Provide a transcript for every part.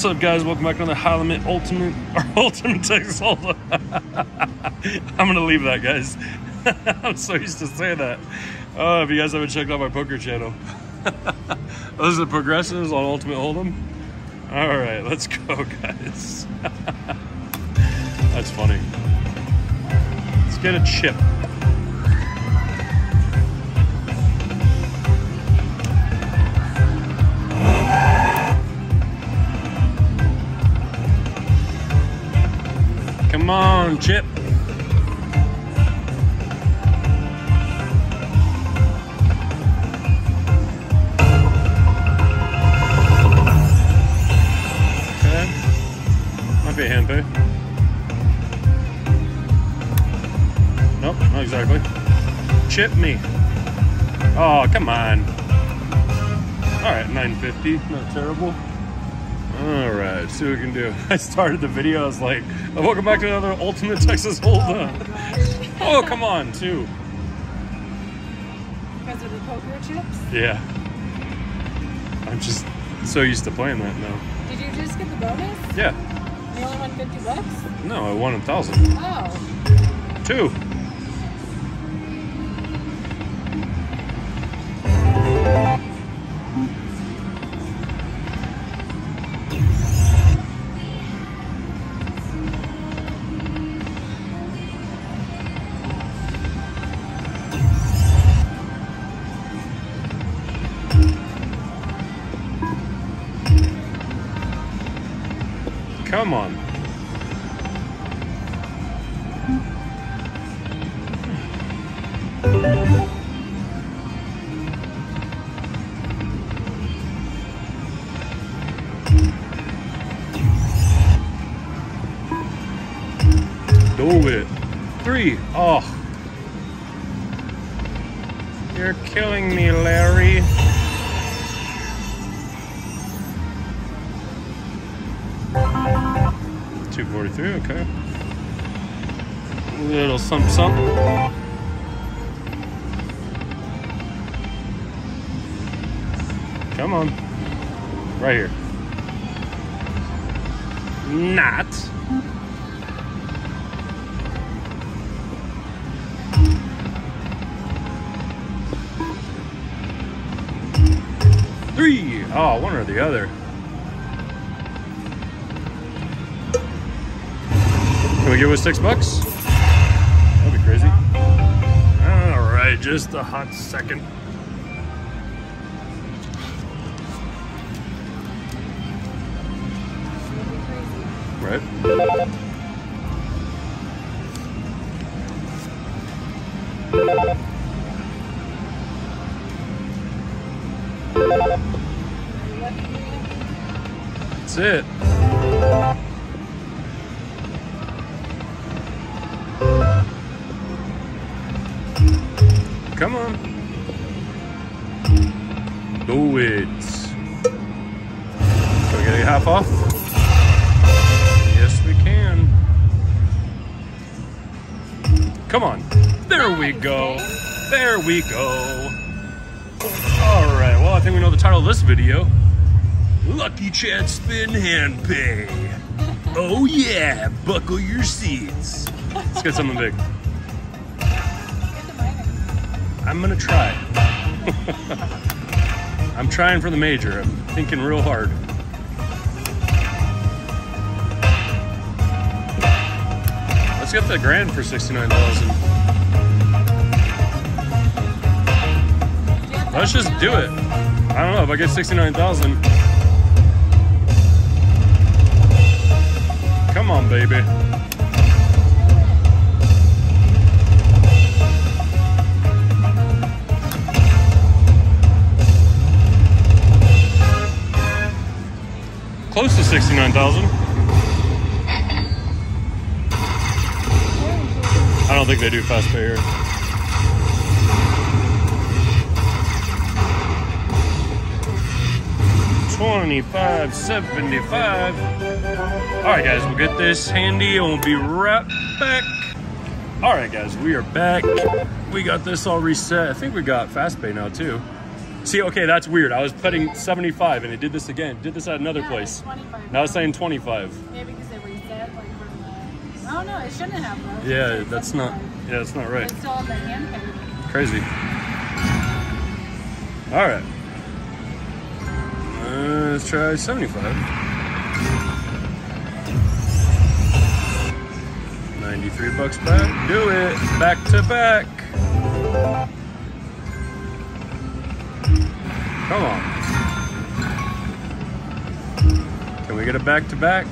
What's up, guys? Welcome back to the High Limit Ultimate or Ultimate Texas Hold'em. I'm gonna leave that, guys. I'm so used to saying that. Oh, if you guys haven't checked out my poker channel, those are the progressives on Ultimate Hold'em. All right, let's go, guys. That's funny. Let's get a chip. Come on, Chip. Be a. Nope, not exactly. Chip me. Oh, come on. All right, 950. Not terrible. All right, see what we can do. I started the video. I was like, oh, "Welcome back to another Ultimate Texas Hold'em." Oh, oh come on, two. Because of the poker chips? Yeah. I'm just so used to playing that now. Did you just get the bonus? Yeah. You only won 50 bucks? No, I won a thousand. Oh. Two. Come on. Do it. Three. Oh. You're killing me, Larry. Two forty-three. Okay. Little something, something. Come on. Right here. Not. Three. Oh, one or the other. We give us six bucks? That'd be crazy. All right, just a hot second. Right. That's it. Come on. Do it. Can we get a half off? Yes, we can. Come on. There we go. There we go. All right. Well, I think we know the title of this video. Lucky Chad Spin Hand Pay. Oh yeah, buckle your seats. Let's get something big. Get the minus. I'm gonna try. I'm trying for the major. I'm thinking real hard. Let's get the grand for sixty-nine thousand. Do you have Let's just do it. I don't know if I get sixty-nine thousand. Come on, baby. Close to sixty-nine thousand. I don't think they do fast pay here. Twenty-five seventy-five. All right, guys, we'll get this handy and we'll be right back. All right, guys, we are back. We got this all reset. I think we got fast pay now too. See, okay, that's weird. I was putting 75 and it did this again. Did this at another Yeah, place. 25. Now it's saying 25. Maybe because it reset, like from the. Oh no, it shouldn't have. though. Yeah, said that's not. Yeah, that's not right. It's still on the hand page. Crazy. All right. Uh, let's try 75. 93 bucks back. Do it. Back to back. Come on. Can we get a back to back?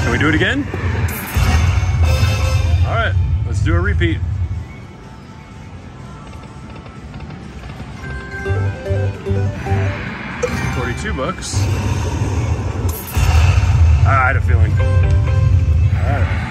Can we do it again? All right, let's do a repeat. Forty-two bucks. I had a feeling. All right.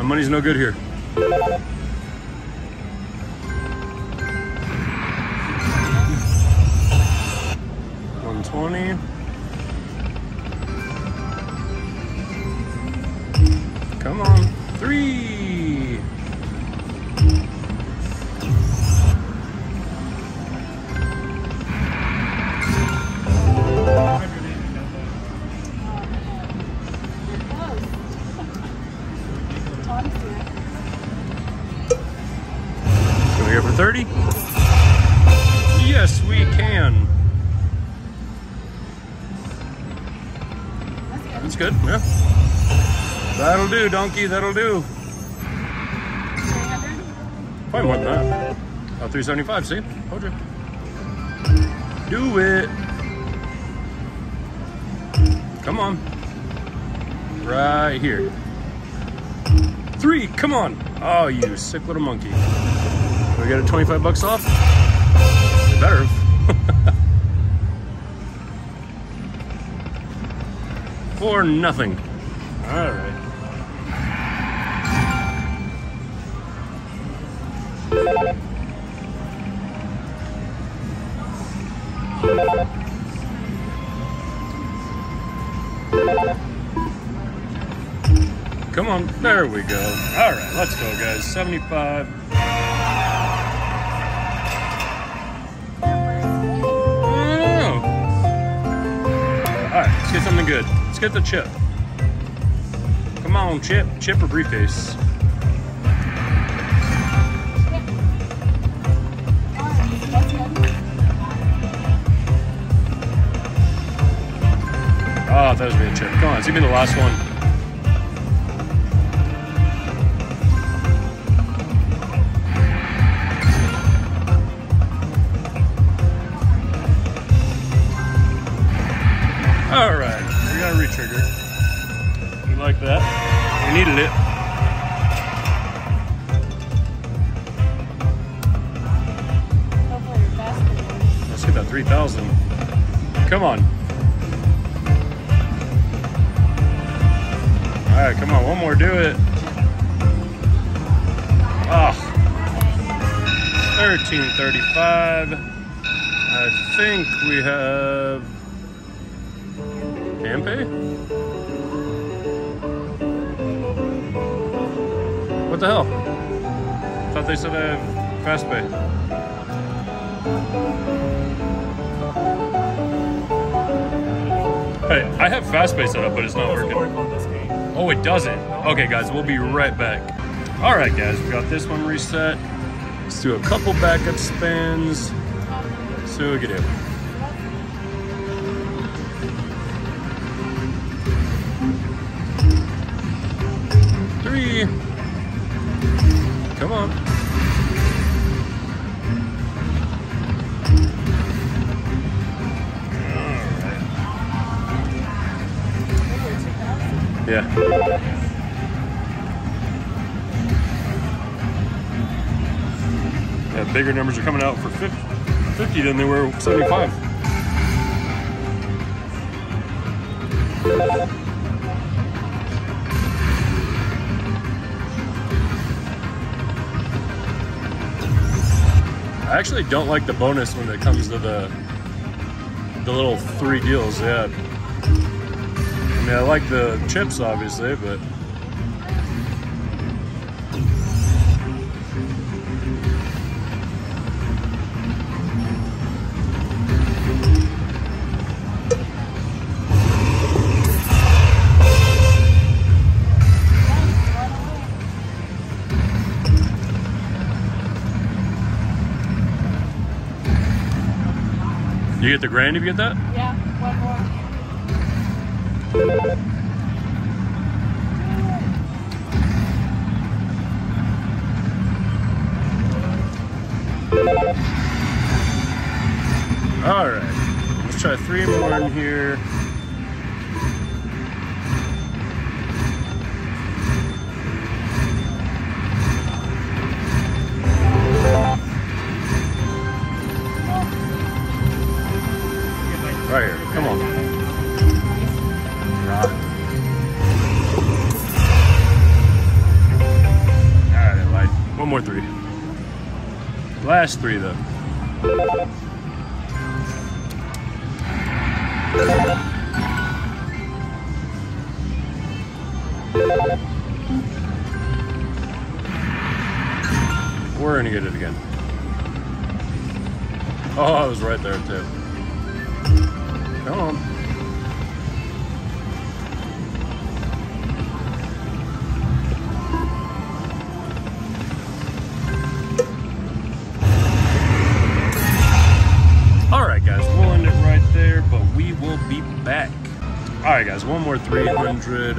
My money's no good here. One twenty. Come on, three. Do, donkey. That'll do. 300. Probably more than that. Oh, 375, see? Told you. Do it. Come on. Right here. Three, come on. Oh, you sick little monkey. We got a 25 bucks off? Better. For nothing. All right. Come on, there we go. All right, let's go, guys. 75. Oh. All right, let's get something good. Let's get the chip. Come on, chip, chip or briefcase. Oh, that was me a chip. Come on, it's gonna the last one. All right, we got a retrigger. We like that. We needed it. Hopefully your basket. Let's get that 3,000. Come on. All right, come on, one more, do it. Ah, 1335. I think we have pay? What the hell? Thought they said I have fast pay. Hey, I have fast pay set up, but it's not working. Oh, it doesn't. Okay, guys, we'll be right back. All right, guys, we got this one reset. Let's do a couple backup spins. See what we can do. Three. Bigger numbers are coming out for 50, 50 than they were 75. I actually don't like the bonus when it comes to the the little three deals. Yeah. I mean, I like the chips, obviously, but You get the grand if you get that? Yeah, one more. All right, let's try three more in here. Here, Last three though. We're gonna get it again. Oh, I was right there too. Come on. Right, guys, one more 300.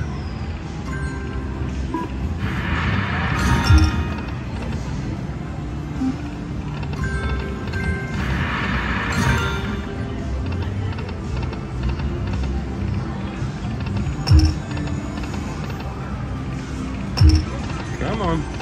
Come on.